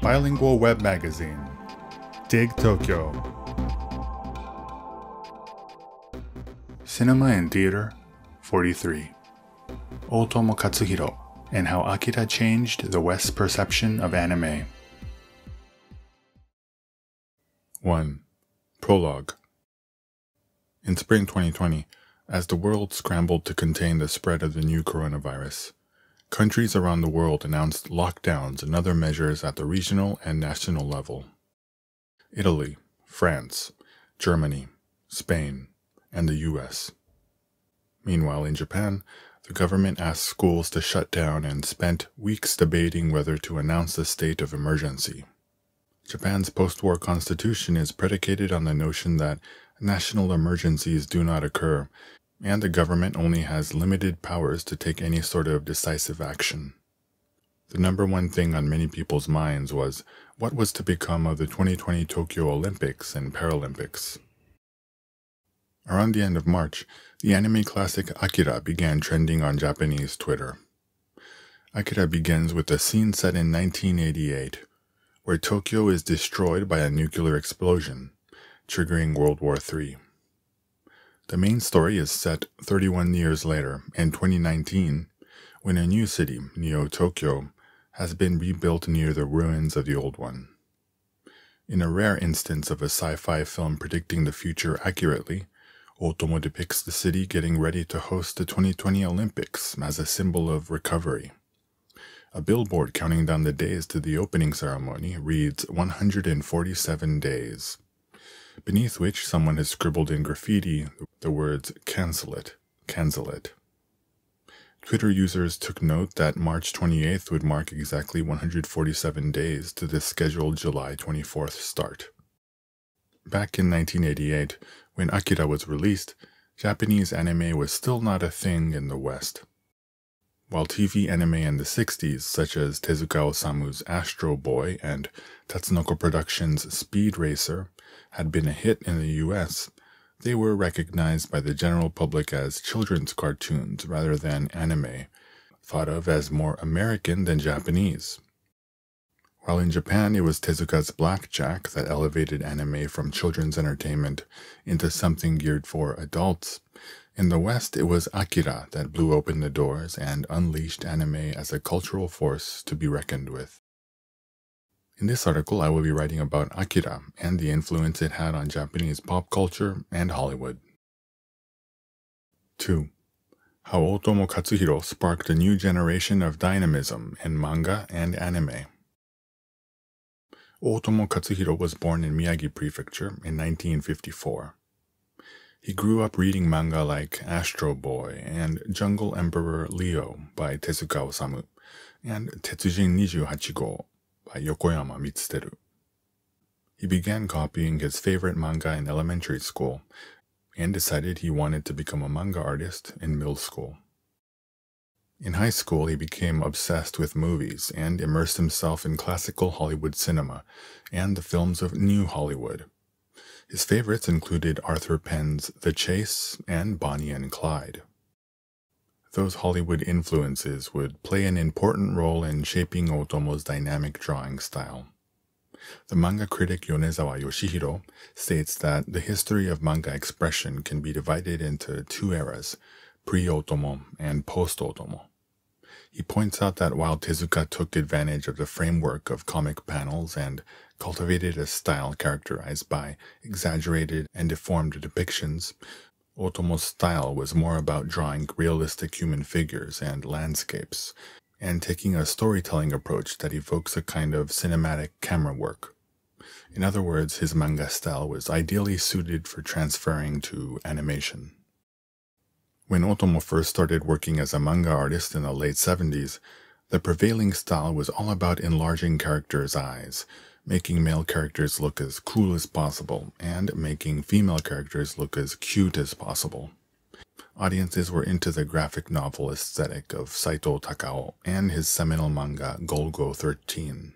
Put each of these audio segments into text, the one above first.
bilingual web magazine, Dig Tokyo. Cinema and Theater 43. Otomo Katsuhiro and How Akira Changed the West's Perception of Anime. 1. Prologue In spring 2020, as the world scrambled to contain the spread of the new coronavirus, countries around the world announced lockdowns and other measures at the regional and national level. Italy, France, Germany, Spain, and the US. Meanwhile, in Japan, the government asked schools to shut down and spent weeks debating whether to announce a state of emergency. Japan's post war constitution is predicated on the notion that national emergencies do not occur, and the government only has limited powers to take any sort of decisive action. The number one thing on many people's minds was what was to become of the 2020 Tokyo Olympics and Paralympics. Around the end of March, the anime classic Akira began trending on Japanese Twitter. Akira begins with a scene set in 1988, where Tokyo is destroyed by a nuclear explosion, triggering World War III. The main story is set 31 years later, in 2019, when a new city, Neo Tokyo, has been rebuilt near the ruins of the old one. In a rare instance of a sci fi film predicting the future accurately, Otomo depicts the city getting ready to host the 2020 Olympics as a symbol of recovery. A billboard counting down the days to the opening ceremony reads 147 days, beneath which someone has scribbled in graffiti the words cancel it, cancel it. Twitter users took note that March 28th would mark exactly 147 days to the scheduled July 24th start. Back in 1988, when Akira was released, Japanese anime was still not a thing in the West. While TV anime in the 60s, such as Tezuka Osamu's Astro Boy and Tatsunoko Productions' Speed Racer, had been a hit in the US, they were recognized by the general public as children's cartoons rather than anime, thought of as more American than Japanese. While in Japan it was Tezuka's Blackjack that elevated anime from children's entertainment into something geared for adults, in the West it was Akira that blew open the doors and unleashed anime as a cultural force to be reckoned with. In this article, I will be writing about Akira and the influence it had on Japanese pop culture and Hollywood. 2. How Otomo Katsuhiro sparked a new generation of dynamism in manga and anime. Otomo Katsuhiro was born in Miyagi Prefecture in 1954. He grew up reading manga like Astro Boy and Jungle Emperor Leo by Tezuka Osamu and Tetsujin 28 Go by Yokoyama Mitsuteru. He began copying his favorite manga in elementary school and decided he wanted to become a manga artist in middle school. In high school, he became obsessed with movies and immersed himself in classical Hollywood cinema and the films of New Hollywood. His favorites included Arthur Penn's The Chase and Bonnie and Clyde. Those Hollywood influences would play an important role in shaping Otomo's dynamic drawing style. The manga critic Yonezawa Yoshihiro states that the history of manga expression can be divided into two eras, pre-Otomo and post-Otomo. He points out that while Tezuka took advantage of the framework of comic panels and cultivated a style characterized by exaggerated and deformed depictions, Otomo's style was more about drawing realistic human figures and landscapes, and taking a storytelling approach that evokes a kind of cinematic camera work. In other words, his manga style was ideally suited for transferring to animation. When Otomo first started working as a manga artist in the late 70s, the prevailing style was all about enlarging characters' eyes, making male characters look as cool as possible, and making female characters look as cute as possible. Audiences were into the graphic novel aesthetic of Saito Takao and his seminal manga Golgo 13.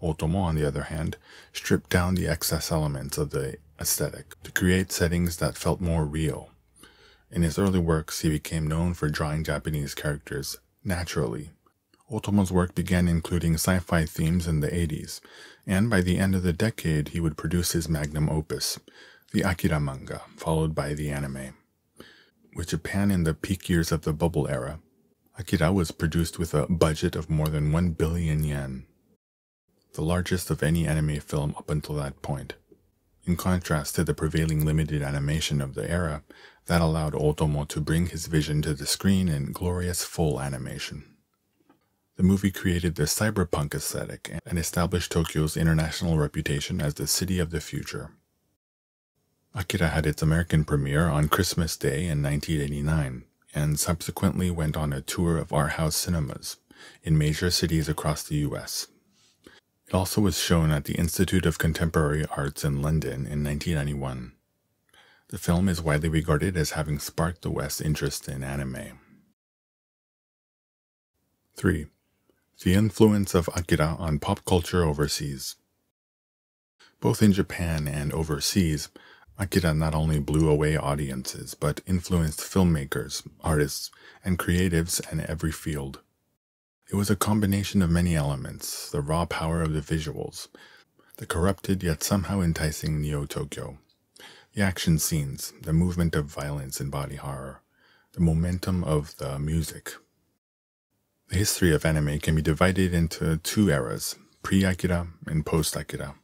Otomo, on the other hand, stripped down the excess elements of the aesthetic to create settings that felt more real in his early works, he became known for drawing Japanese characters naturally. Otomo's work began including sci fi themes in the 80s, and by the end of the decade, he would produce his magnum opus, the Akira manga, followed by the anime. With Japan in the peak years of the bubble era, Akira was produced with a budget of more than 1 billion yen, the largest of any anime film up until that point. In contrast to the prevailing limited animation of the era, that allowed Otomo to bring his vision to the screen in glorious full animation. The movie created the cyberpunk aesthetic and established Tokyo's international reputation as the city of the future. Akira had its American premiere on Christmas Day in 1989 and subsequently went on a tour of art house cinemas in major cities across the US. It also was shown at the Institute of Contemporary Arts in London in 1991. The film is widely regarded as having sparked the West's interest in anime. 3. The influence of Akira on pop culture overseas. Both in Japan and overseas, Akira not only blew away audiences, but influenced filmmakers, artists, and creatives in every field. It was a combination of many elements the raw power of the visuals, the corrupted yet somehow enticing Neo Tokyo, the action scenes, the movement of violence and body horror, the momentum of the music. The history of anime can be divided into two eras pre Akira and post Akira.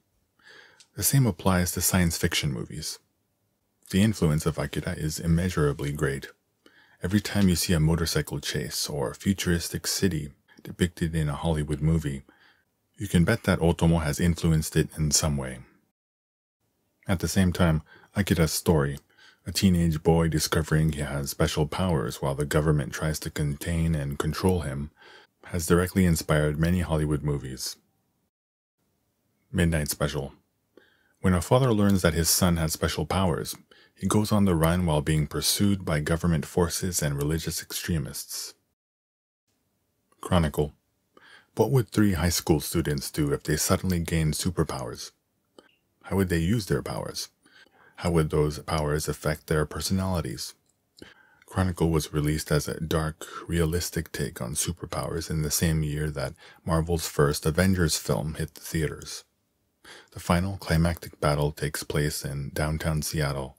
The same applies to science fiction movies. The influence of Akira is immeasurably great. Every time you see a motorcycle chase or a futuristic city depicted in a Hollywood movie, you can bet that Otomo has influenced it in some way. At the same time, Akira's story, a teenage boy discovering he has special powers while the government tries to contain and control him, has directly inspired many Hollywood movies. Midnight Special When a father learns that his son has special powers, he goes on the run while being pursued by government forces and religious extremists. Chronicle What would three high school students do if they suddenly gained superpowers? How would they use their powers? How would those powers affect their personalities? Chronicle was released as a dark, realistic take on superpowers in the same year that Marvel's first Avengers film hit the theaters. The final climactic battle takes place in downtown Seattle.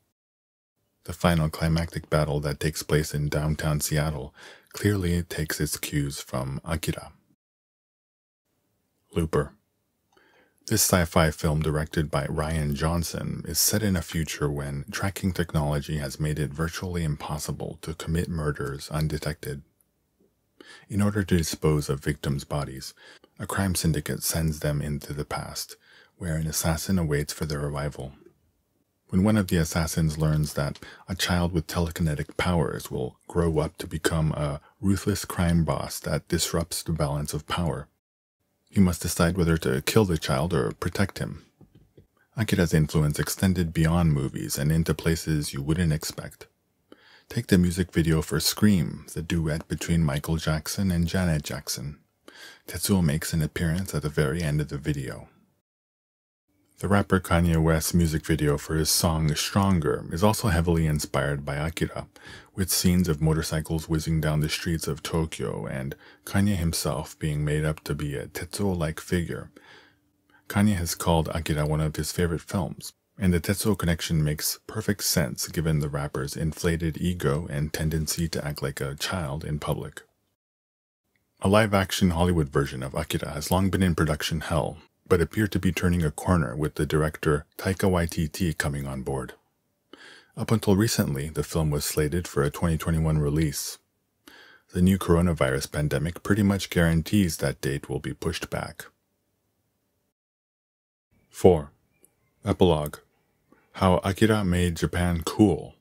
The final climactic battle that takes place in downtown Seattle clearly takes its cues from Akira. Looper this sci fi film, directed by Rian Johnson, is set in a future when tracking technology has made it virtually impossible to commit murders undetected. In order to dispose of victims' bodies, a crime syndicate sends them into the past, where an assassin awaits for their arrival. When one of the assassins learns that a child with telekinetic powers will grow up to become a ruthless crime boss that disrupts the balance of power, you must decide whether to kill the child or protect him. Akira's influence extended beyond movies and into places you wouldn't expect. Take the music video for Scream, the duet between Michael Jackson and Janet Jackson. Tetsuo makes an appearance at the very end of the video. The rapper Kanye West's music video for his song Stronger is also heavily inspired by Akira, with scenes of motorcycles whizzing down the streets of Tokyo and Kanye himself being made up to be a Tetsuo like figure. Kanye has called Akira one of his favorite films, and the Tetsuo connection makes perfect sense given the rapper's inflated ego and tendency to act like a child in public. A live action Hollywood version of Akira has long been in production hell, but appear to be turning a corner with the director Taika Waititi coming on board. Up until recently, the film was slated for a 2021 release. The new coronavirus pandemic pretty much guarantees that date will be pushed back. 4. Epilogue How Akira Made Japan Cool.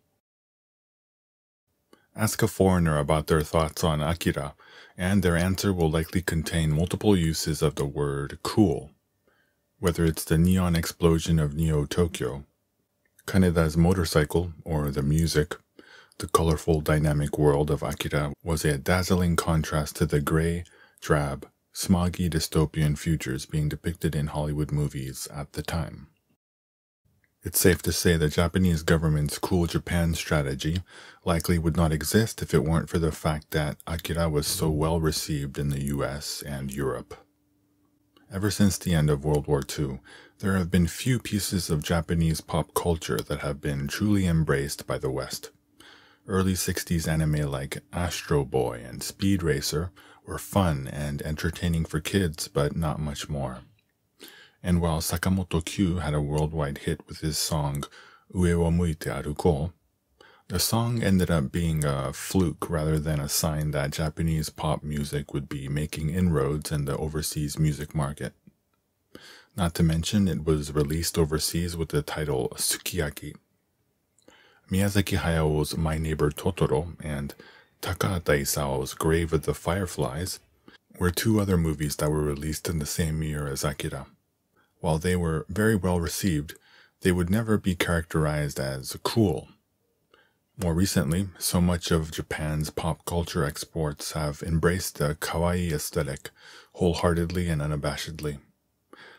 Ask a foreigner about their thoughts on Akira, and their answer will likely contain multiple uses of the word cool whether it's the neon explosion of Neo Tokyo, Kaneda's motorcycle, or the music, the colorful dynamic world of Akira was a dazzling contrast to the gray, drab, smoggy dystopian futures being depicted in Hollywood movies at the time. It's safe to say the Japanese government's Cool Japan strategy likely would not exist if it weren't for the fact that Akira was so well received in the US and Europe. Ever since the end of World War II, there have been few pieces of Japanese pop culture that have been truly embraced by the West. Early 60s anime like Astro Boy and Speed Racer were fun and entertaining for kids, but not much more. And while Sakamoto Kyu had a worldwide hit with his song Ue wo muite aruko, the song ended up being a fluke rather than a sign that Japanese pop music would be making inroads in the overseas music market. Not to mention, it was released overseas with the title Sukiyaki. Miyazaki Hayao's My Neighbor Totoro and Takahata Isao's Grave of the Fireflies were two other movies that were released in the same year as Akira. While they were very well received, they would never be characterized as cool. More recently, so much of Japan's pop culture exports have embraced the kawaii aesthetic wholeheartedly and unabashedly.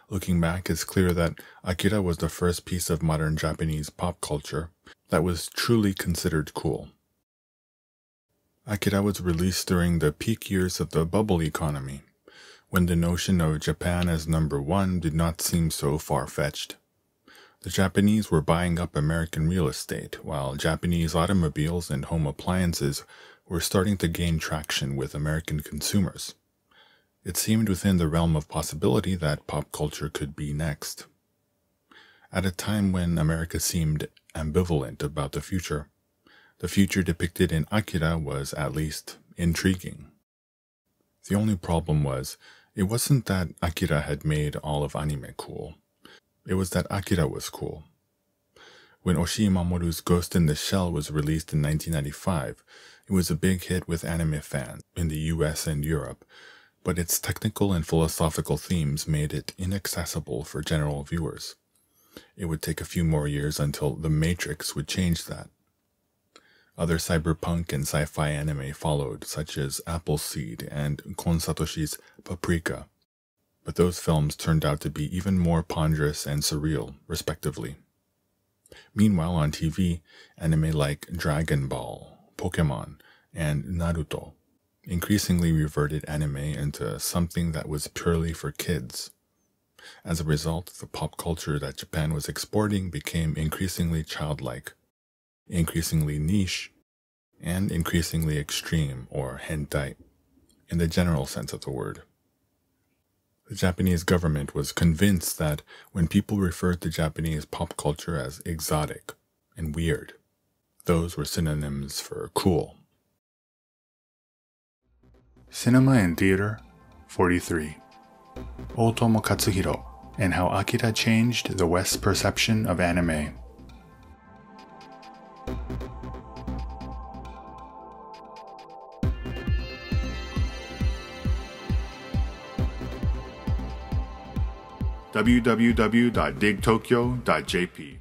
Looking back, it's clear that Akira was the first piece of modern Japanese pop culture that was truly considered cool. Akira was released during the peak years of the bubble economy, when the notion of Japan as number one did not seem so far fetched. The Japanese were buying up American real estate, while Japanese automobiles and home appliances were starting to gain traction with American consumers. It seemed within the realm of possibility that pop culture could be next. At a time when America seemed ambivalent about the future, the future depicted in Akira was at least intriguing. The only problem was it wasn't that Akira had made all of anime cool. It was that Akira was cool. When Oshii Mamoru's Ghost in the Shell was released in 1995, it was a big hit with anime fans in the US and Europe, but its technical and philosophical themes made it inaccessible for general viewers. It would take a few more years until The Matrix would change that. Other cyberpunk and sci-fi anime followed, such as Appleseed and Kon Satoshi's Paprika, but those films turned out to be even more ponderous and surreal, respectively. Meanwhile, on TV, anime like Dragon Ball, Pokemon, and Naruto increasingly reverted anime into something that was purely for kids. As a result, the pop culture that Japan was exporting became increasingly childlike, increasingly niche, and increasingly extreme or hentai in the general sense of the word. The Japanese government was convinced that when people referred to Japanese pop culture as exotic and weird, those were synonyms for cool. Cinema and Theater 43 Otomo Katsuhiro and How Akira Changed the West's Perception of Anime www.digtokyo.jp